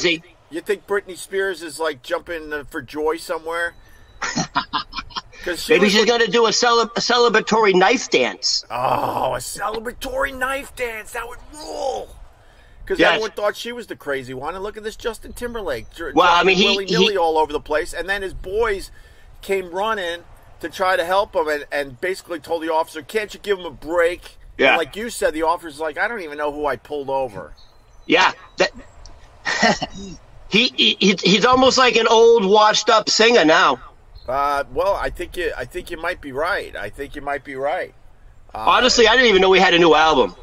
crazy. You think Britney Spears is like jumping uh, for joy somewhere? Maybe she's going to do a, cele- a celebratory knife dance. Oh, a celebratory knife dance. That would rule. Because Yes. everyone thought she was the crazy one. And look at this Justin Timberlake. Well, I mean, he- willy-nilly he- all over the place. And then his boys came running to try to help him and, and basically told the officer, can't you give him a break? Yeah. And like you said, the officer's like, I don't even know who I pulled over. Yeah. That, he, he he's- he's almost like an old, washed up singer now. Uh, well, I think you, I think you might be right. I think you might be right. Honestly, I didn't even know we had a new album.